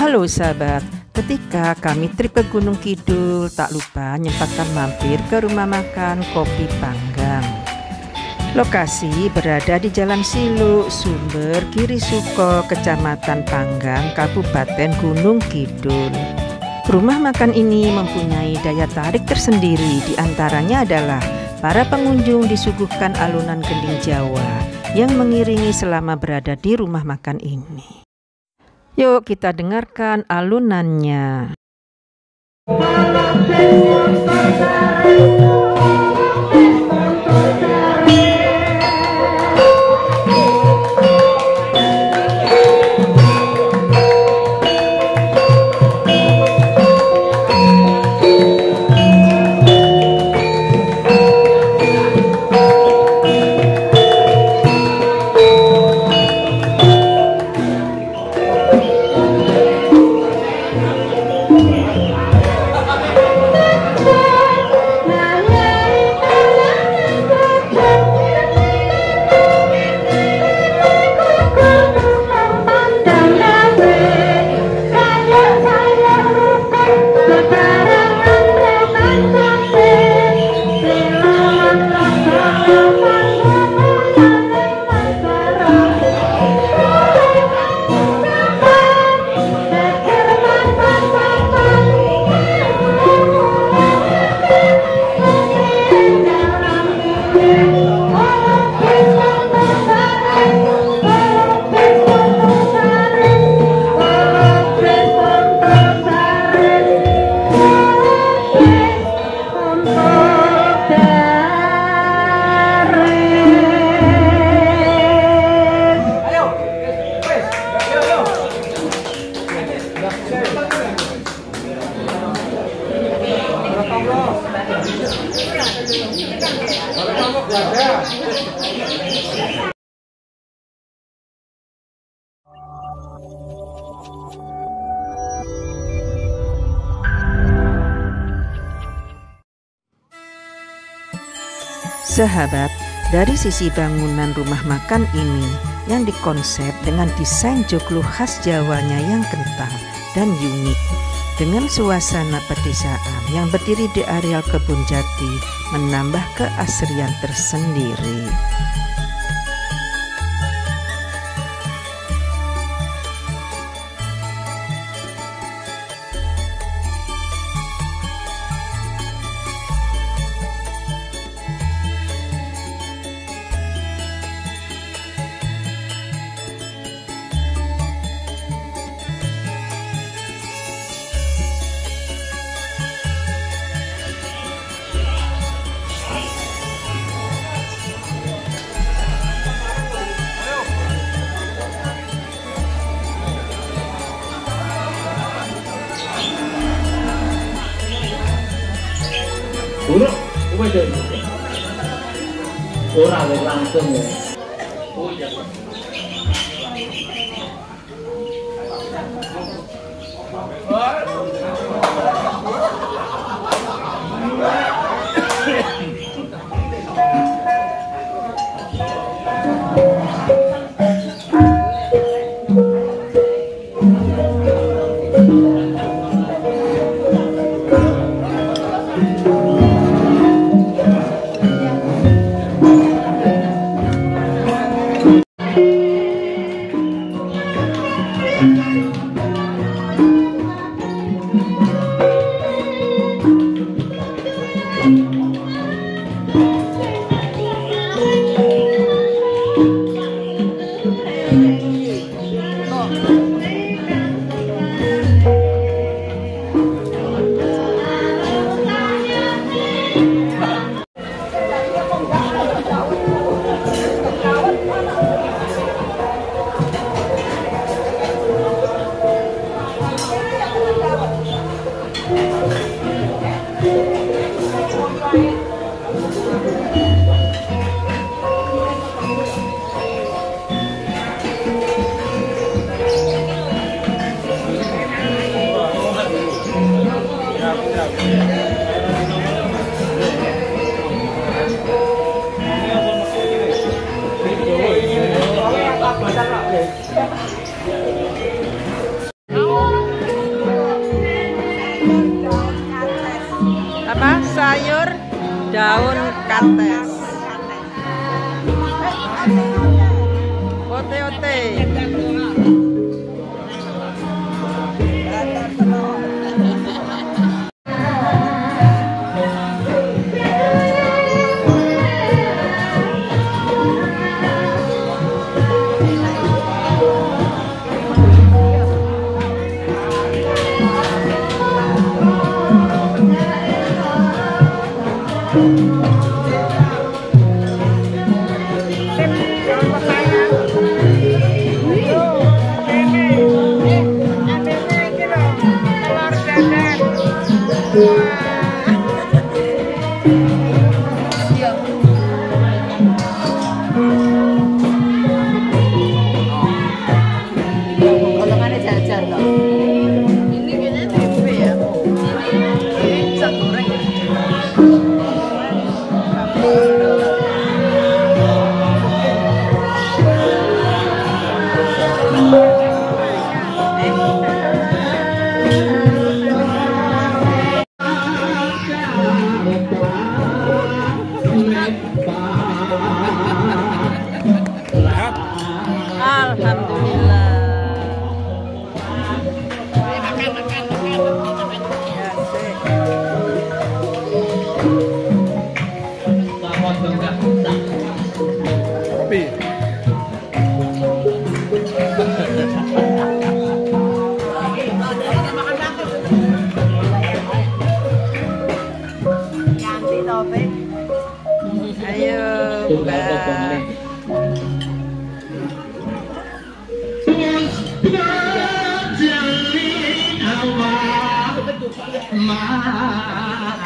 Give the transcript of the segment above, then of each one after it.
Halo sahabat, ketika kami trip ke Gunung Kidul, tak lupa nyempatkan mampir ke rumah makan Kopi Panggang. Lokasi berada di Jalan Silu, Sumber, Kiri Suko, Kecamatan Panggang, Kabupaten Gunung Kidul. Rumah makan ini mempunyai daya tarik tersendiri, di antaranya adalah para pengunjung disuguhkan alunan gending Jawa yang mengiringi selama berada di rumah makan ini. Yuk kita dengarkan alunannya. Sahabat, dari sisi bangunan rumah makan ini yang dikonsep dengan desain joglo khas Jawanya yang kental dan unik dengan suasana pedesaan yang berdiri di areal kebun jati menambah keasrian tersendiri. Kowe dek. Ora langsung ya. Oh iya. apa? Sayur daun kates. Música mau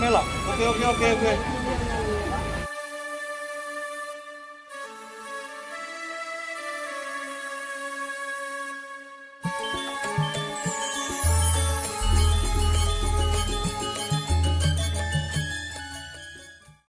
没了，ok ok ok ok。